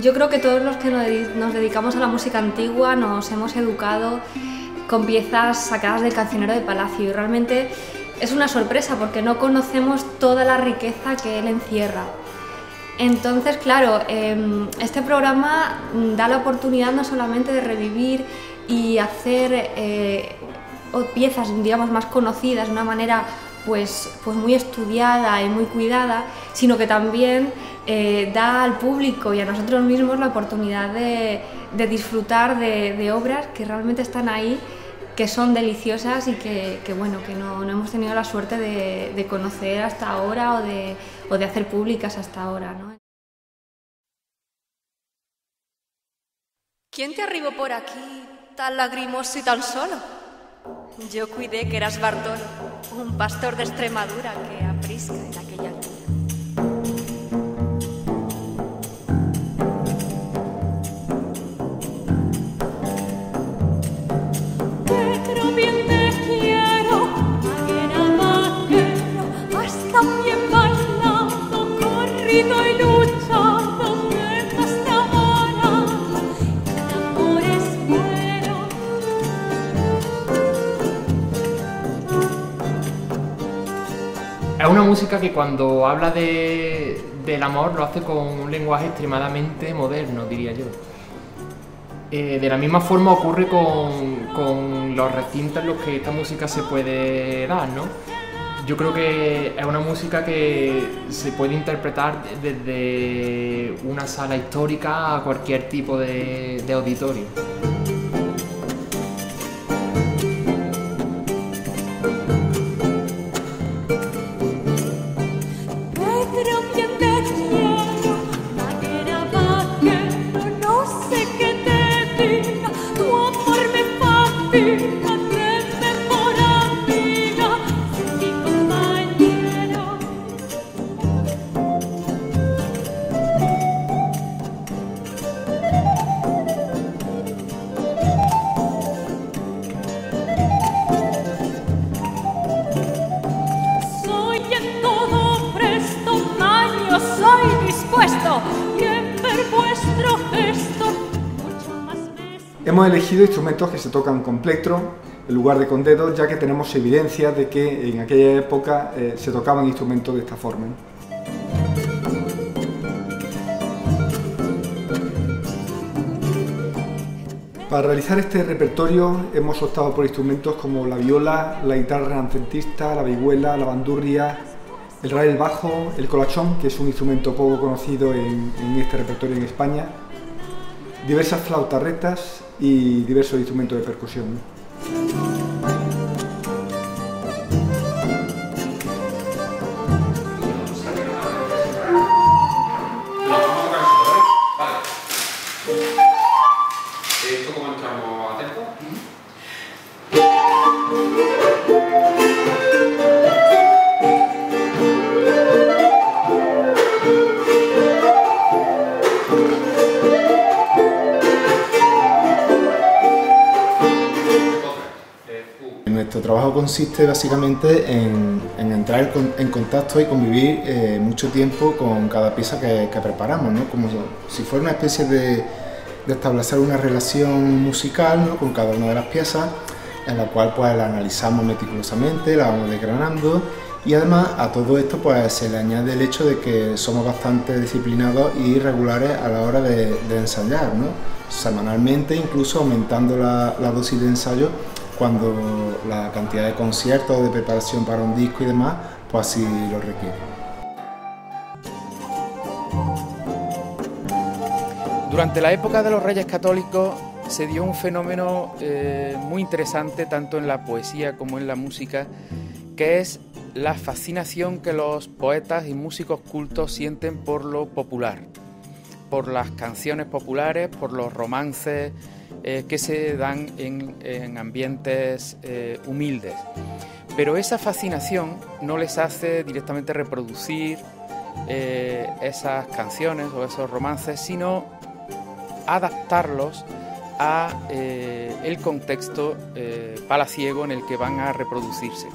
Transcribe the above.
yo creo que todos los que nos dedicamos a la música antigua nos hemos educado con piezas sacadas del cancionero de Palacio y realmente es una sorpresa porque no conocemos toda la riqueza que él encierra. Entonces, claro, em, este programa da la oportunidad no solamente de revivir y hacer eh, piezas, digamos, más conocidas de una manera pues, pues muy estudiada y muy cuidada, sino que también eh, da al público y a nosotros mismos la oportunidad de, disfrutar de, obras que realmente están ahí, que son deliciosas y que, bueno, que no, hemos tenido la suerte de, conocer hasta ahora o de, o de hacer públicas hasta ahora. ¿Quién te arribó por aquí tan lagrimoso y tan solo? Yo cuidé que eras Bartolo, un pastor de Extremadura que aprisca en aquella altura. Música que cuando habla de, del amor lo hace con un lenguaje extremadamente moderno, diría yo. Eh, de la misma forma ocurre con, con, los recintos en los que esta música se puede dar, ¿no? Yo creo que es una música que se puede interpretar desde una sala histórica a cualquier tipo de, de auditorio. Hemos elegido instrumentos que se tocan con plectro en lugar de con dedos, ya que tenemos evidencia de que en aquella época eh, se tocaban instrumentos de esta forma. Para realizar este repertorio hemos optado por instrumentos como la viola, la guitarra renacentista, la vihuela, la bandurria, el rael bajo, el colachón, que es un instrumento poco conocido en, en este repertorio en España, diversas flautarretas y diversos instrumentos de percusión. Trabajo consiste básicamente en, entrar en contacto y convivir eh, mucho tiempo con cada pieza que, preparamos, ¿no? como si fuera una especie de, establecer una relación musical con cada una de las piezas, en la cual pues la analizamos meticulosamente, la vamos desgranando y además a todo esto pues se le añade el hecho de que somos bastante disciplinados y regulares a la hora de, ensayar, ¿no? semanalmente, incluso aumentando la dosis de ensayo cuando la cantidad de conciertos, de preparación para un disco y demás, pues así lo requiere. Durante la época de los Reyes Católicos se dio un fenómeno eh, muy interesante tanto en la poesía como en la música, que es la fascinación que los poetas y músicos cultos sienten por lo popular, por las canciones populares, por los romances eh, que se dan en, ambientes eh, humildes. Pero esa fascinación no les hace directamente reproducir eh, esas canciones o esos romances, sino adaptarlos a el contexto palaciego en el que van a reproducirse.